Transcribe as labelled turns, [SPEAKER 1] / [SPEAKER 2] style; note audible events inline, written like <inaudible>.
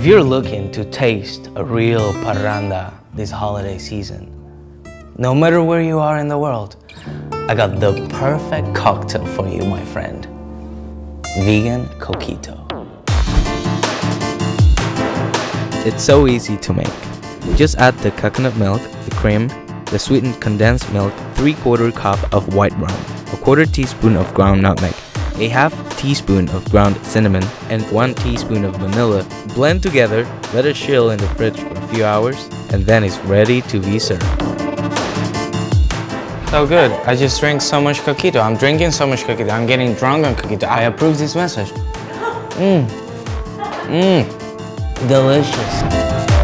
[SPEAKER 1] If you're looking to taste a real parranda this holiday season, no matter where you are in the world, I got the perfect cocktail for you, my friend. Vegan Coquito.
[SPEAKER 2] It's so easy to make. Just add the coconut milk, the cream, the sweetened condensed milk, 3 quarter cup of white rum, a quarter teaspoon of ground nutmeg, a half teaspoon of ground cinnamon, and 1 teaspoon of vanilla. Blend together, let it chill in the fridge for a few hours, and then it's ready to be served.
[SPEAKER 1] So good. I just drank so much coquito. I'm drinking so much coquito. I'm getting drunk on coquito. I approve this message. Mmm. <laughs> Mmm. Delicious.